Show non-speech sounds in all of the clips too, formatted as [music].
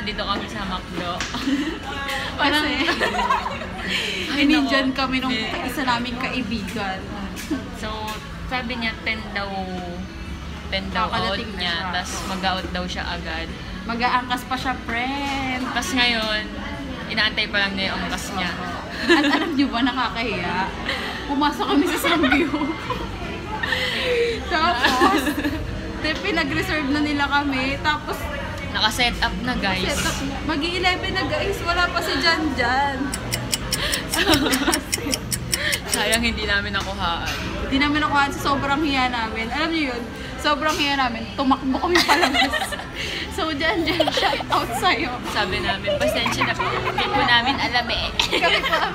nandito kami sa McDo. [laughs] Kasi, [laughs] Ay, inindyan nako. kami nung isa naming kaibigan. So, sabi niya 10 daw 10 daw out Kakadating na niya, siya. tapos mag-out daw siya agad. Mag-aangkas pa siya, friend. Tapos ngayon, inaantay pa lang niya yung angkas niya. At alam niyo ba, nakakahiya. Pumasok kami sa Samgyo. [laughs] Tapos, de, pinag-reserve na nila kami. Tapos, Naka-set up na guys. set up, mag-11 na guys. Wala pa si Jan Jan. [laughs] Sayang hindi namin nakuhaan. Hindi namin nakuha sa sobrang hiya namin. Alam niyo yun, sobrang hiya namin. Tumakbo kami palabas. [laughs] so, Jan Jan, shout out sa'yo. Sabi namin, pasensya na po. Hindi po namin alam eh. Kami po ang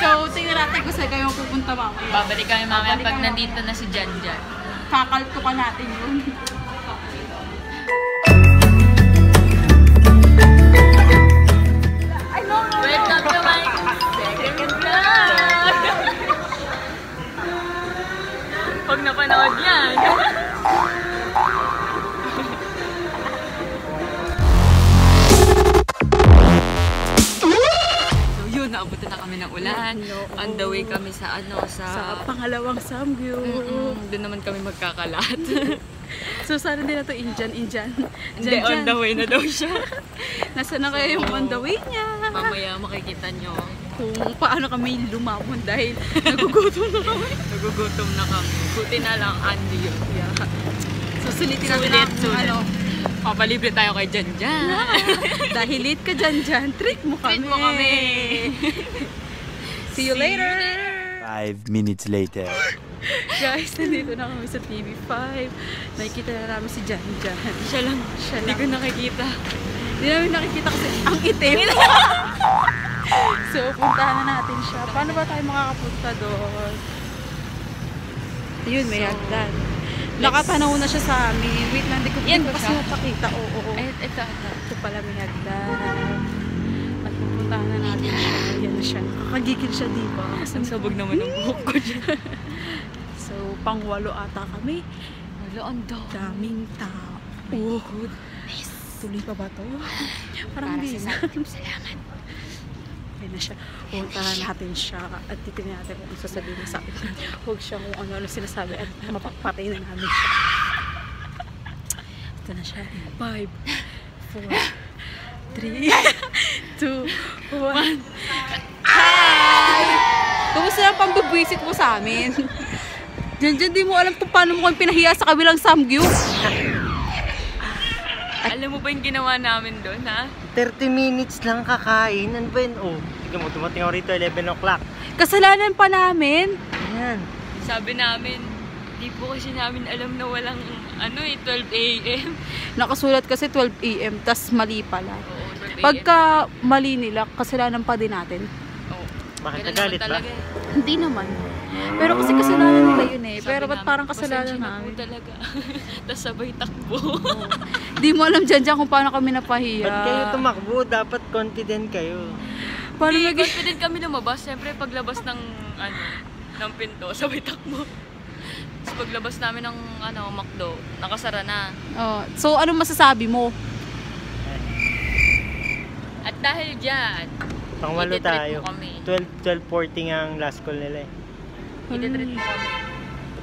So, tingnan natin kung saan kayo pupunta mamaya. Babalik kami mamaya Babalik pag nandito na si Jan Jan. Kakaltukan natin yun. Ng ulan. No. On the way kami sa ano, sa... Sa pangalawang Samgyo. Mm-mm, doon naman kami magkakalat. [laughs] So, sana din na to Indian, Indian. Hindi, on the way na daw siya. [laughs] Nasaan na kaya yung on the way niya? Mamaya makikita nyo. Kung paano kami lumamon dahil [laughs] nagugutom na kami. Nagugutom na kami. Buti na lang, Andy yun. Yeah. So, sulitin natin ang sulit. ano. Papalibre tayo kay Jan Jan. dahil late ka dyan, treat mo kami. Treat mo kami. See you See you later. Five minutes later. [laughs] Guys, nandito na kami sa TV5. Nakikita na namin si Jan Jan. Siya lang. Siya Hindi lang. ko nakikita. Hindi namin nakikita kasi ang itim. [laughs] so, puntahan na natin siya. Paano ba tayo makakapunta doon? Ayun, may So, hagdan. Nakatanaw na siya sa amin. Wait lang, hindi ko, Yan hindi ko siya? napakita. Oo, oo. Ay, ito, ito. Ito pala may hagdan. Pupuntahan na natin siya. Yan na siya. Nakakagigil siya, di ba? Ang sabog naman ng buhok ko dyan. [laughs] So, pangwalo ata kami. Wala, ang dami. Daming tao. Oh, Tuloy pa ba to? Parang Para sa. Salamat. Ayan na siya. Puntahan natin siya at titignan natin kung sasabihin niya sa akin. [laughs] Huwag siya kung ano-ano sinasabi at mapapatay na namin siya. Ito na siya. 5, 4, 3, 2, 1. Hi! Kumusta ang pambibwisit mo sa amin? Diyan dyan di mo alam kung paano mo kami pinahiya sa kabilang samgyu. Alam mo ba yung ginawa namin doon, ha? 30 minutes lang kakain. Ano ba yun? Oh, tignan mo, dumating ako rito 11 o'clock. Kasalanan pa namin. Ayan. Sabi namin, di po kasi namin alam na walang, ano eh, 12 a.m. [laughs] Nakasulat kasi 12 a.m. tas mali pala. Oo, 12 a.m. Pagka mali nila, kasalanan pa din natin. Oo. Bakit nagalit ba? talaga eh. Hindi naman. Pero kasi kasalanan nila yun eh. Sabi Pero ba't parang kasalanan "Pasensya na po namin? talaga. [laughs] Tapos sabay takbo. Di mo alam dyan dyan kung paano kami napahiya. Ba't kayo tumakbo? Dapat confident kayo. Paano Hindi, nag- confident kami lumabas. Siyempre, paglabas ng, ano, ng pinto, sabay takbo. Tapos paglabas namin ng, ano, McDo, nakasara na. Oh, so, anong masasabi mo? At dahil dyan, Pangwalo tayo. kami. 12, 12.40 nga ang last call nila eh. ititreat mo kami.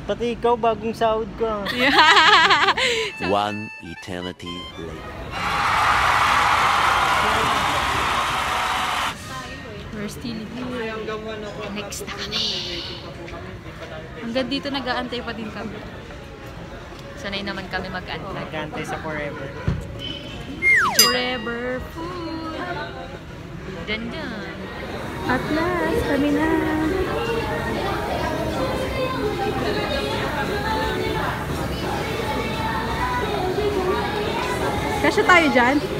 Pati ikaw, bagong sahod ko. ah. [laughs] One eternity later. We're still here. Next na kami. Hanggang dito nag-aantay pa din kami. Sanay naman kami mag-antay. Nagkantay sa forever. Forever food. Dyan dyan. At last, kami na. Kasya tayo dyan?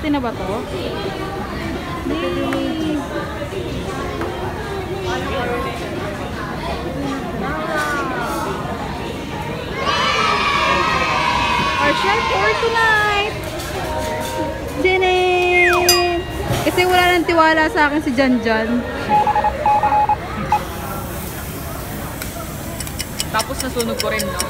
Natin na ba to? Our chef for tonight! Janet! Kasi wala nang tiwala sa akin si Janjan. Tapos nasunog ko rin, no?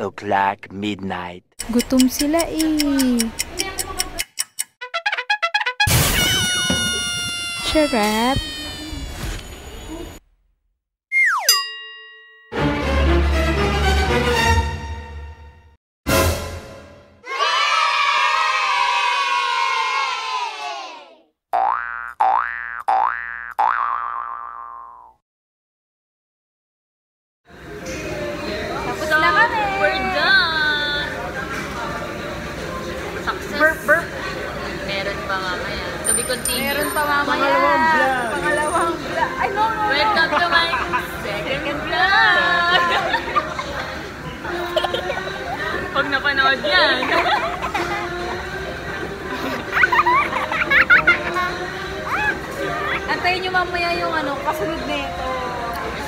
O'clock midnight. Gutom sila eh. Charap. Kasunod na ito.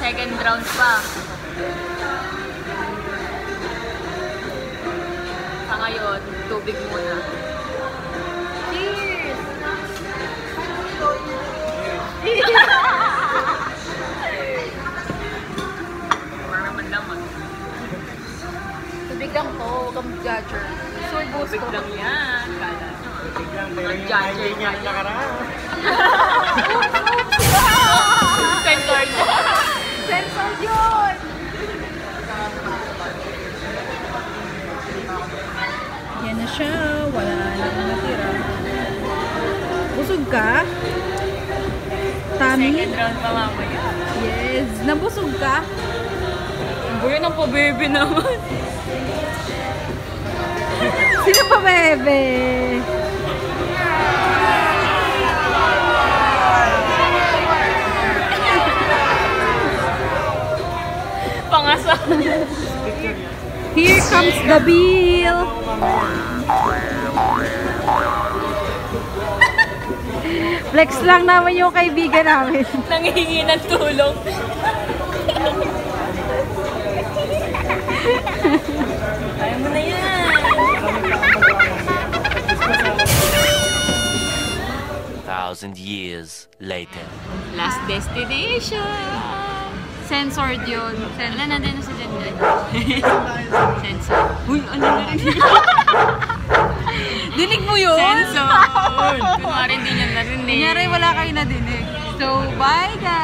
Second round pa. Sa ngayon, tubig muna. Cheers! Or naman naman. Tubig lang to, kang judger. Soy boost Tubig ko. lang yan. Kala. Biglang pero yung highway niya tayo. Nakaraan. Censored. Censored [laughs] yun! Yan na siya. Wala na natira. Busog ka? Tami? Second round pa mamaya. Yes. Nabusog ka? Buyo ng pabebe naman. Sino pa bebe? Pangasa. [laughs] Here comes the bill. [laughs] Flex lang naman yung kaibigan namin. [laughs] Nangihingi ng tulong. Kaya mo na yan. Thousand years later. Last destination. Censored yun. Wala na din sa dyan dyan. Sensor. Uy, ano na rin? [laughs] Dinig mo yun? Sensor. Kunwari hindi nyo narinig. Kunyari wala kayo nadinig. So, bye guys!